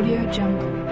Audio Jungle.